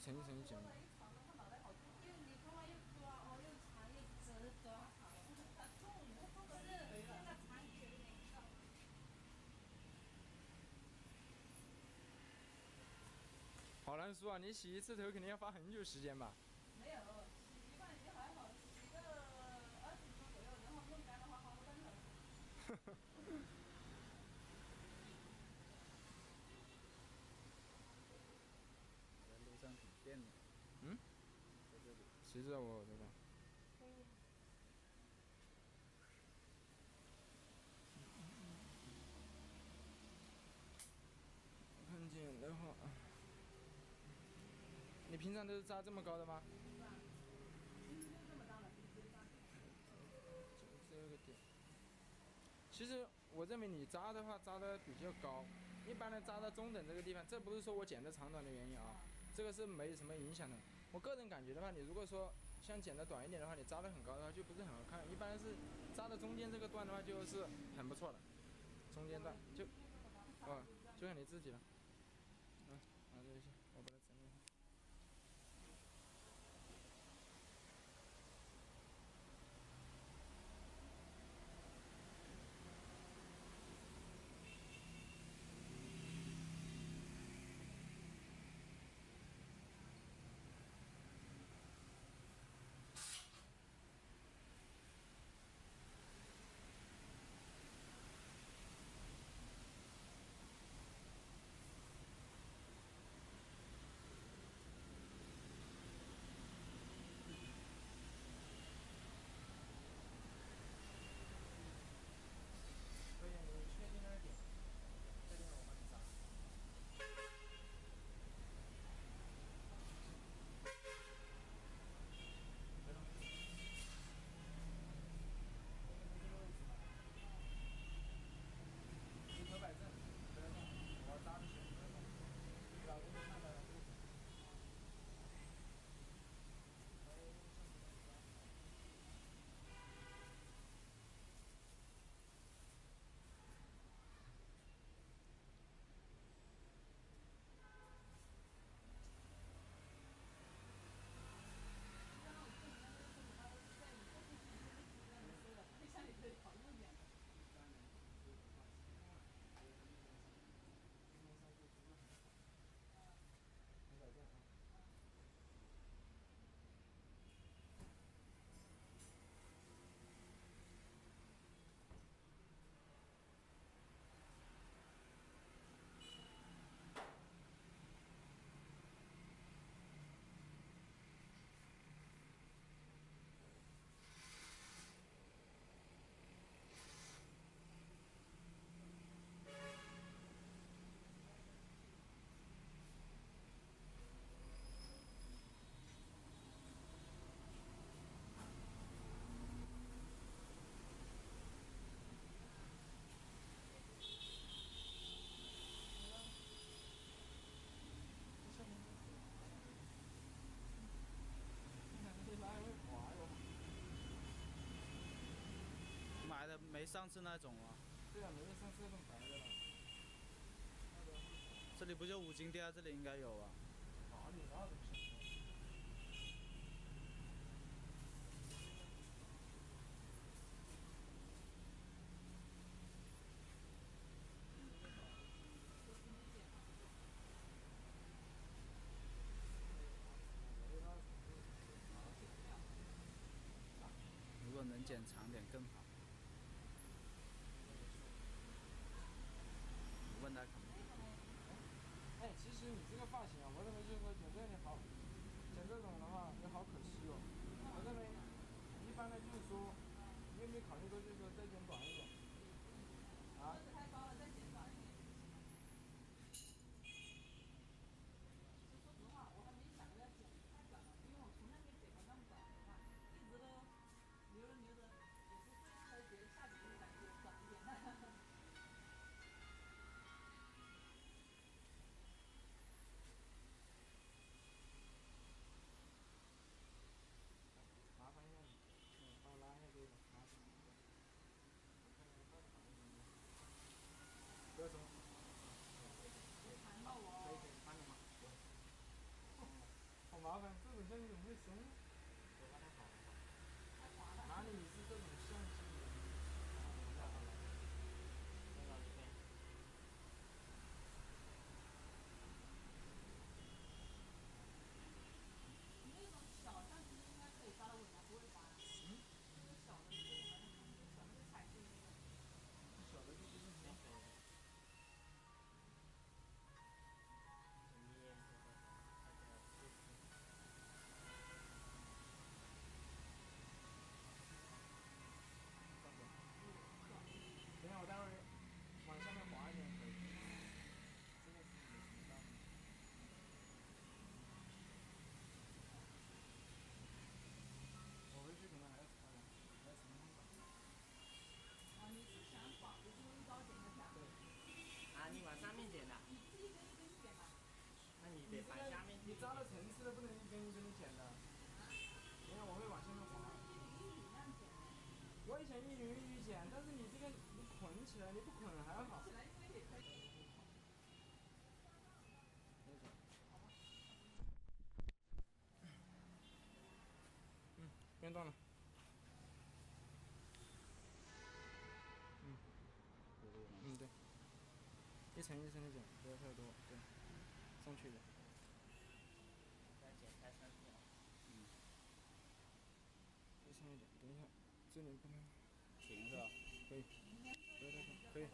层一层一剪。因为你看嘛，又抓哦，又长又直，多好。它重，它重的是那个长一点的那个。好难说啊！你洗一次头肯定要花很久时间吧？没有，洗一半也还好，洗个二十分钟左右，然后弄干的话花个半小时。在路上挺便利。嗯？在这里。谁知道我对吧？可以。看见的话，你平常都是扎这么高的吗？这个点。其实我认为你扎的话扎的比较高，一般的扎到中等这个地方，这不是说我剪的长短的原因啊，这个是没什么影响的。我个人感觉的话，你如果说像剪的短一点的话，你扎的很高的话就不是很好看。一般是扎到中间这个段的话就是很不错的，中间段就，哦，就看你自己了。嗯，拿这一下，上次那种吗。对啊，没有上次那种白的了。这里不就五金店啊？这里应该有吧。哪里那东西？如果能剪长点更好。问他可能。哎，其实你这个发型啊，我认为就是说剪这里好，剪这种的话也好可惜哦。我认为一般的就是说，你有没有考虑过就是说再剪短一点？is 我会往下面滑。我以前一缕一缕剪，但是你这个你捆起来，你不捆还好。嗯，不变断了。嗯，嗯对，一层一层的剪，不要太多，对，上去的。嗯这里不能停是吧？可以，对对，可以。